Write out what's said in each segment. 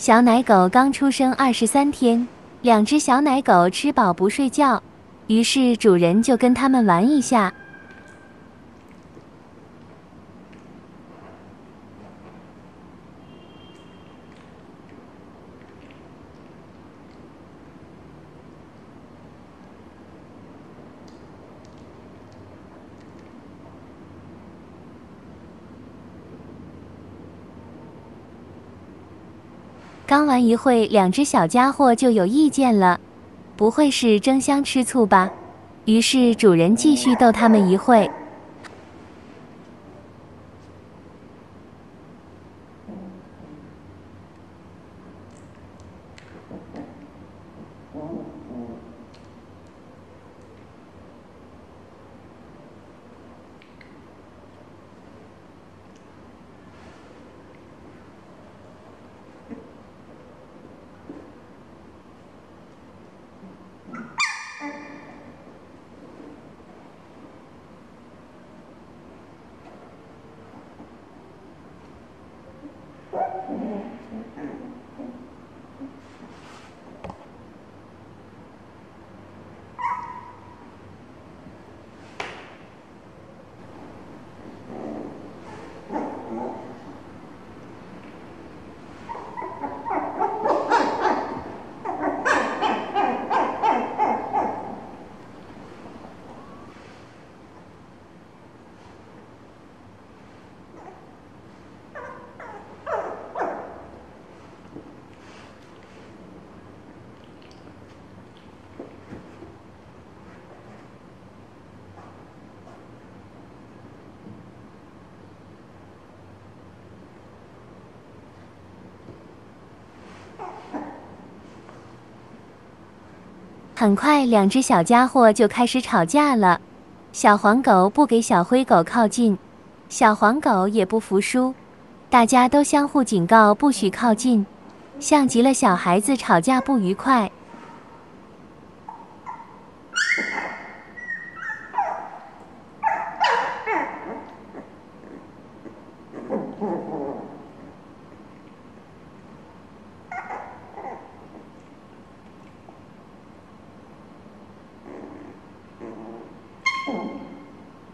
小奶狗刚出生二十三天，两只小奶狗吃饱不睡觉，于是主人就跟它们玩一下。刚玩一会，两只小家伙就有意见了，不会是争相吃醋吧？于是主人继续逗他们一会。很快，两只小家伙就开始吵架了。小黄狗不给小灰狗靠近，小黄狗也不服输，大家都相互警告不许靠近，像极了小孩子吵架不愉快。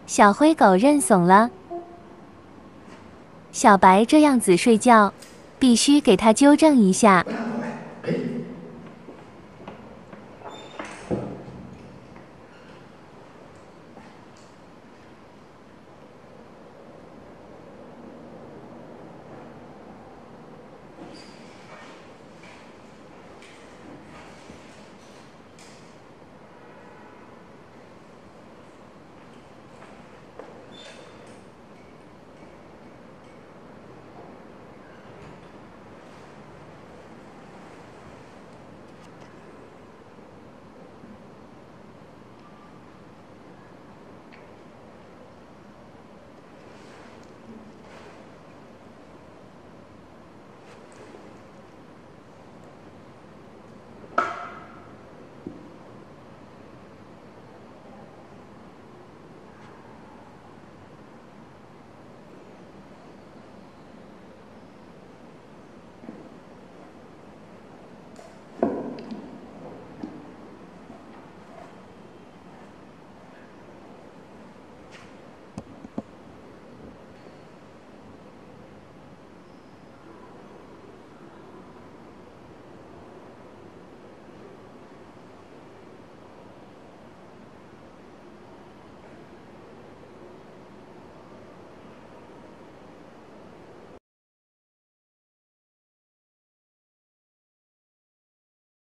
小灰狗认怂了。小白这样子睡觉，必须给它纠正一下。